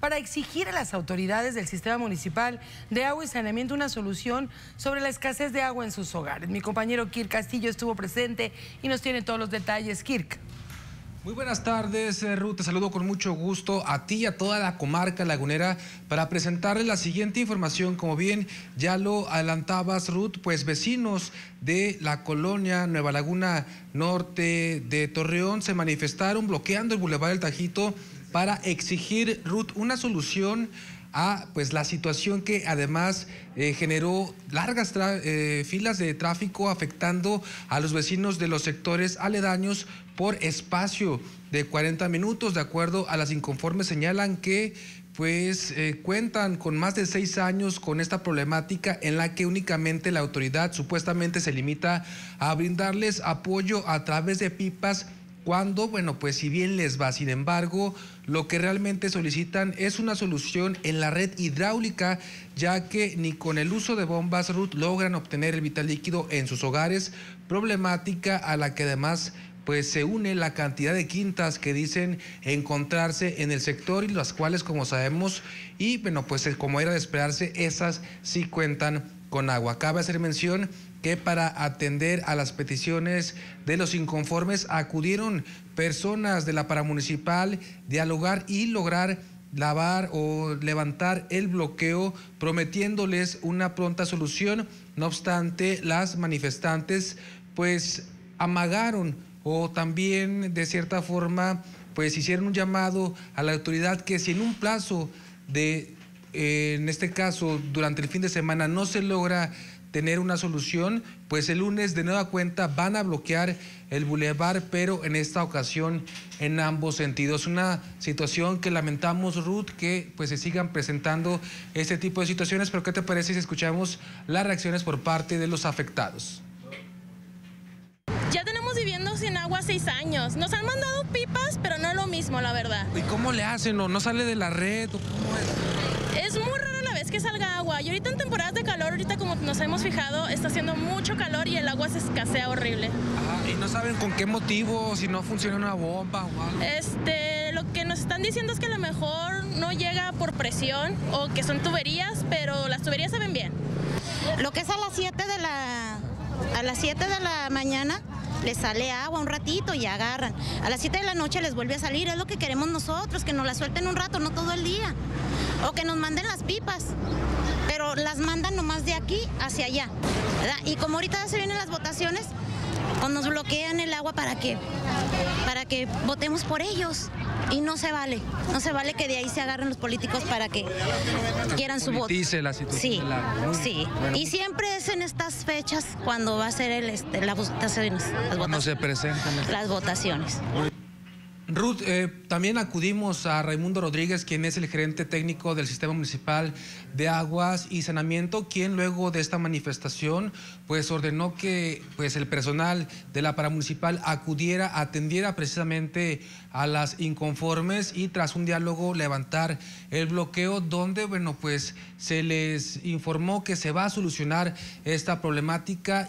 para exigir a las autoridades del sistema municipal de agua y saneamiento una solución sobre la escasez de agua en sus hogares. Mi compañero Kirk Castillo estuvo presente y nos tiene todos los detalles. Kirk. Muy buenas tardes, eh, Ruth. Te saludo con mucho gusto a ti y a toda la comarca lagunera para presentarles la siguiente información. Como bien ya lo adelantabas, Ruth, pues vecinos de la colonia Nueva Laguna Norte de Torreón se manifestaron bloqueando el Boulevard del Tajito para exigir, Ruth, una solución a pues la situación que además eh, generó largas eh, filas de tráfico afectando a los vecinos de los sectores aledaños por espacio de 40 minutos. De acuerdo a las inconformes señalan que pues eh, cuentan con más de seis años con esta problemática en la que únicamente la autoridad supuestamente se limita a brindarles apoyo a través de pipas cuando, bueno, pues si bien les va, sin embargo, lo que realmente solicitan es una solución en la red hidráulica, ya que ni con el uso de bombas RUT logran obtener el vital líquido en sus hogares, problemática a la que además pues se une la cantidad de quintas que dicen encontrarse en el sector y las cuales como sabemos y bueno pues como era de esperarse esas sí cuentan con agua. Cabe hacer mención que para atender a las peticiones de los inconformes acudieron personas de la paramunicipal, dialogar y lograr lavar o levantar el bloqueo prometiéndoles una pronta solución. No obstante, las manifestantes pues amagaron o también de cierta forma pues hicieron un llamado a la autoridad que si en un plazo de, eh, en este caso, durante el fin de semana no se logra tener una solución, pues el lunes de nueva cuenta van a bloquear el bulevar, pero en esta ocasión en ambos sentidos. Una situación que lamentamos, Ruth, que pues se sigan presentando este tipo de situaciones, pero ¿qué te parece si escuchamos las reacciones por parte de los afectados? Ya tenemos viviendo sin agua seis años. Nos han mandado pipas, pero no es lo mismo, la verdad. ¿Y cómo le hacen? ¿O no sale de la red? ¿O cómo es? Es muy raro que salga agua. Y ahorita en temporadas de calor, ahorita como nos hemos fijado, está haciendo mucho calor y el agua se escasea horrible. ¿Y no saben con qué motivo? Si no funciona una bomba o algo. Este, lo que nos están diciendo es que a lo mejor no llega por presión o que son tuberías, pero las tuberías se ven bien. Lo que es a las 7 de la a las 7 de la mañana les sale agua un ratito y agarran. A las 7 de la noche les vuelve a salir. Es lo que queremos nosotros, que nos la suelten un rato, no todo el día. O que nos manden las pipas. Pero las mandan nomás de aquí hacia allá. Y como ahorita se vienen las votaciones, pues nos bloquean el agua para que, para que votemos por ellos. Y no se vale, no se vale que de ahí se agarren los políticos para que quieran su voto. la situación sí, sí. Y siempre es en estas fechas cuando va a ser el, este, las votaciones. Las votaciones. se presentan. Las votaciones. Ruth, eh, también acudimos a Raimundo Rodríguez, quien es el gerente técnico del Sistema Municipal de Aguas y Saneamiento, quien luego de esta manifestación pues ordenó que pues el personal de la paramunicipal acudiera, atendiera precisamente a las inconformes y tras un diálogo levantar el bloqueo donde bueno pues se les informó que se va a solucionar esta problemática